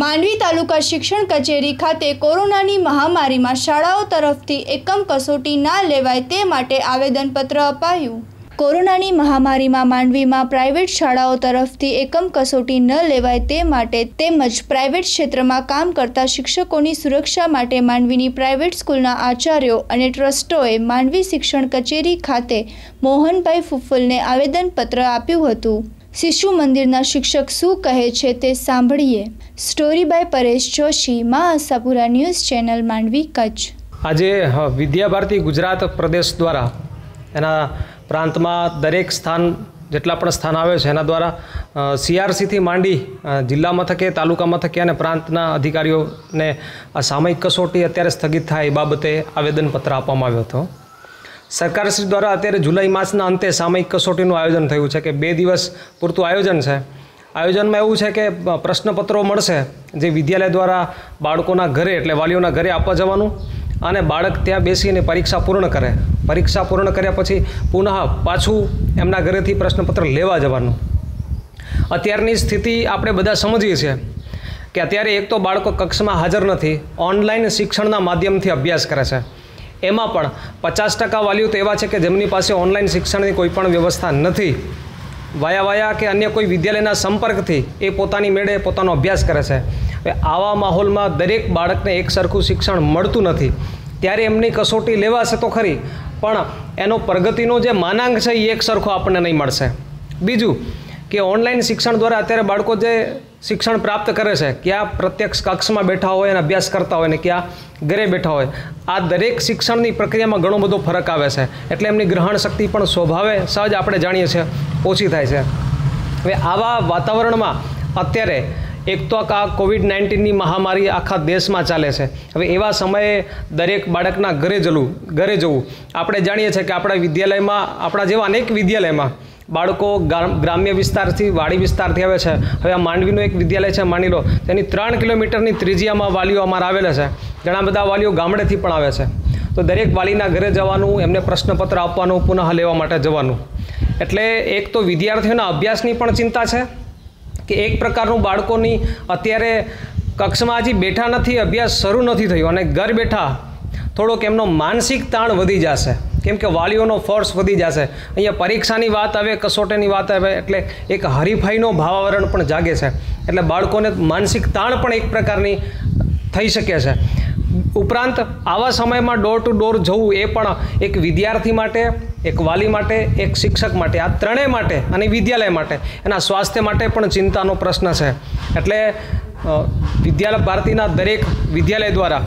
માંડવી તાલુકા શિક્ષણ કચેરી ખાતે કોરોનાની મહામારીમાં શાળાઓ તરફથી એકમ કસોટી ના લેવાય તે માટે આવેદનપત્ર અપાયું. કોરોનાની મહામારીમાં માંડવીમાં પ્રાઇવેટ શાળાઓ તરફથી એકમ કસોટી ન લેવાય તે માટે તેમજ પ્રાઇવેટ ક્ષેત્રમાં કામ કરતા શિક્ષકોની સુરક્ષા માટે માંડવીની પ્રાઇવેટ સ્કૂલના આચાર્યો અને ટ્રસ્ટોએ માંડવી શિક્ષણ કચેરી ખાતે મોહનભાઈ ફુફ્ફુલને આવેદનપત્ર આપ્યું હતું. શિશુ મંદિરના શિક્ષક શું કહે છે તે સાંભળીએ. સ્ટોરી બાય પરેશ જોશી મા આશાપુરા ન્યૂઝ ચેનલ માંડવી કચ્છ. આજે હ, વિદ્યા ભારતી ગુજરાત પ્રદેશ દ્વારા એના પ્રાંતમાં દરેક સ્થાન જેટલા પણ સ્થાન આવે છે એના દ્વારા સીઆરસીથી માંડી જિલ્લા મથકે તાલુકા મથકે અને પ્રાંતના અધિકારીઓને આ સામયિક કસોટી અત્યારે સ્થગિત થાય એ બાબતે આવેદનપત્ર આપવામાં આવ્યો હતો. સરકારશ્રી દ્વારા અત્યારે જુલાઈ માસના અંતે સામયિક કસોટીનું આયોજન થયું છે કે બે દિવસ પૂરતું આયોજન છે. આયોજનમાં એવું છે કે પ્રશ્નપત્રો મળશે જે વિદ્યાલય દ્વારા બાળકોના ઘરે એટલે વાલીઓના ઘરે આપવા જવાનું અને બાળક ત્યાં બેસીને પરીક્ષા પૂર્ણ કરે. પરીક્ષા પૂર્ણ કર્યા પછી પુનઃ પાછું એમના ઘરેથી પ્રશ્નપત્ર લેવા જવાનું. અત્યારની સ્થિતિ આપણે બધા સમજીએ છીએ કે અત્યારે એક તો બાળકો કક્ષમાં હાજર નથી, ઓનલાઈન શિક્ષણના માધ્યમથી અભ્યાસ કરે છે. એમાં પણ પચાસ ટકા વાલીઓ તો એવા છે કે જેમની પાસે ઓનલાઈન શિક્ષણની કોઈ પણ વ્યવસ્થા નથી. વાયા વાયા કે અન્ય કોઈ વિદ્યાલયના સંપર્કથી એ પોતાની મેળે પોતાનો અભ્યાસ કરે છે. આવા માહોલમાં દરેક બાળકને એક સરખું શિક્ષણ મળતું નથી. ત્યારે એમની કસોટી લેવાશે તો ખરી, પણ એનો પ્રગતિનો જે માનાંક છે એ એક સરખો આપણને નહીં મળશે. બીજું કે ઓનલાઈન શિક્ષણ દ્વારા અત્યારે બાળકો જે શિક્ષણ પ્રાપ્ત કરે છે, ક્યાં પ્રત્યક્ષ કક્ષમાં બેઠા હોય અને અભ્યાસ કરતા હોય ને ક્યાં ઘરે બેઠા હોય, આ દરેક શિક્ષણની પ્રક્રિયામાં ઘણો બધો ફરક આવે છે. એટલે એમની ગ્રહણ શક્તિ પણ સ્વભાવે સહજ આપણે જાણીએ છીએ, ઓછી થાય છે. હવે આવા વાતાવરણમાં અત્યારે એક તો આ કોવિડ નાઇન્ટીનની મહામારી આખા દેશમાં ચાલે છે. હવે એવા સમયે દરેક બાળકના ઘરે જવું ઘરે જવું. આપણે જાણીએ છીએ કે આપણા વિદ્યાલયમાં, આપણા જેવા અનેક વિદ્યાલયમાં બાળકો ગ્રામ- ગ્રામ્ય વિસ્તારથી વાડી વિસ્તારથી આવે છે. હવે આ માંડવીનું એક વિદ્યાલય છે, માની લો. તેની ત્રણ કિલોમીટરની ત્રિજ્યામાં વાલીઓ અમારા આવેલા છે. ઘણા બધા વાલીઓ ગામડેથી પણ આવે છે. તો દરેક વાલીના ઘરે જવાનું, એમને પ્રશ્નપત્ર આપવાનું, પુનઃ લેવા માટે જવાનું. એટલે એક તો વિદ્યાર્થીઓના અભ્યાસની પણ ચિંતા છે કે એક પ્રકારનું બાળકોની અત્યારે કક્ષમાં હજી બેઠા નથી, અભ્યાસ શરૂ નથી થયો અને ઘર બેઠા થોડોક એમનો માનસિક તાણ વધી જશે. કેમ કે વાલીઓનો ફોર્સ વધી જશે. અહીંયા પરીક્ષાની વાત આવે, કસોટીની વાત આવે, એટલે એક હરીફાઈનો ભાવાવરણ પણ જાગે છે. એટલે બાળકોને માનસિક તાણ પણ એક પ્રકારની થઈ શકે છે. ઉપરાંત આવા સમયમાં ડોર ટુ ડોર જવું એ પણ એક વિદ્યાર્થી માટે, એક વાલી માટે, એક શિક્ષક માટે, આ ત્રણેય માટે અને વિદ્યાલય માટે એના સ્વાસ્થ્ય માટે પણ ચિંતાનો પ્રશ્ન છે. એટલે વિદ્યાલય ભારતીના દરેક વિદ્યાલય દ્વારા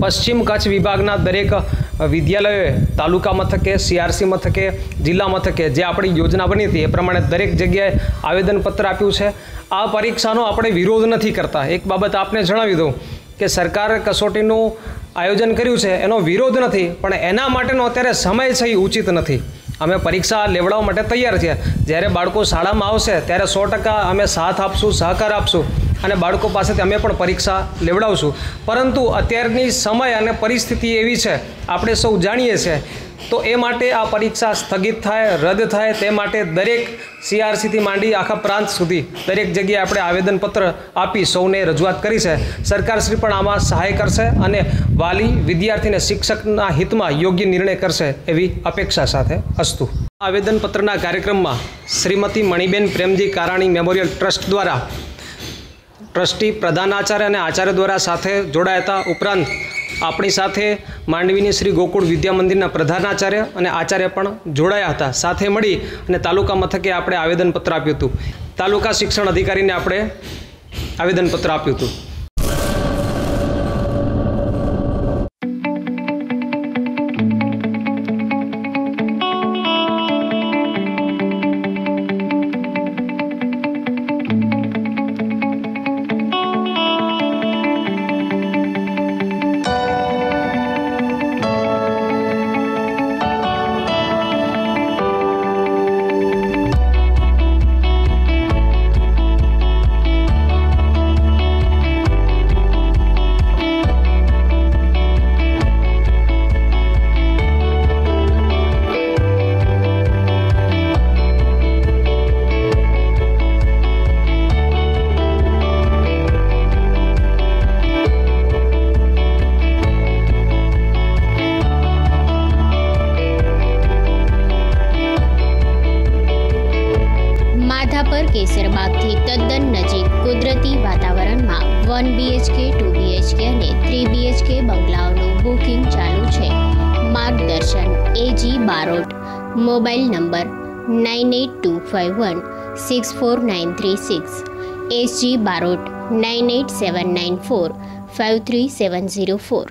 પશ્ચિમ કચ્છ વિભાગના દરેક વિદ્યાલયોએ તાલુકા મથકે સીઆરસી મથકે, જિલ્લા મથકે જે આપણી યોજના બની હતી એ પ્રમાણે દરેક જગ્યાએ આવેદનપત્ર આપ્યું છે. આ પરીક્ષાનો આપણે વિરોધ નથી કરતા. એક બાબત આપને જણાવી દઉં કે સરકારે કસોટીનું આયોજન કર્યું છે. એનો વિરોધ નથી, પણ એના માટેનો અત્યારે સમય છે ઉચિત નથી. અમે પરીક્ષા લેવડાવવા માટે તૈયાર છીએ. જ્યારે બાળકો શાળામાં આવશે, ત્યારે સો ટકા અમે સાથ આપશું, સહકાર આપશું અને બાળકો પાસેથી અમે પણ પરીક્ષા લેવડાવશું. પરંતુ અત્યારની સમય અને પરિસ્થિતિ એવી છે, આપણે સૌ જાણીએ છીએ તો એ માટે આ પરીક્ષા સ્થગિત થાય, રદ થાય, તે માટે દરેક સીઆરસીથી માંડી આખા પ્રાંત સુધી દરેક જગ્યાએ આપણે આવેદનપત્ર આપી સૌને રજૂઆત કરી છે. સરકારશ્રી પણ આમાં સહાય કરશે અને વાલી વિદ્યાર્થીને શિક્ષકના હિતમાં યોગ્ય નિર્ણય કરશે એવી અપેક્ષા સાથે અસ્તુ. આવેદનપત્રના કાર્યક્રમમાં શ્રીમતી મણિબેન પ્રેમજી કારાણી મેમોરિયલ ટ્રસ્ટ દ્વારા ટ્રસ્ટી પ્રધાનાચાર્ય અને આચાર્ય દ્વારા સાથે જોડાયા ઉપરાંત આપણી સાથે માંડવીની શ્રી ગોકુળ વિદ્યા મંદિરના પ્રધાનાચાર્ય અને આચાર્ય પણ જોડાયા હતા. સાથે મળી અને તાલુકા મથકે આપણે આવેદનપત્ર આપ્યું હતું. તાલુકા શિક્ષણ અધિકારીને આપણે આવેદનપત્ર આપ્યું હતું. વન બીએચકે ટુ બીએચકે અને થ્રી બીએચકે બંગલાઓનું બુકિંગ ચાલુ છે. માર્ગદર્શન AG Barot. Mobile number nine eight two five one six four nine three six SG Barot nine eight seven nine four five three seven zero four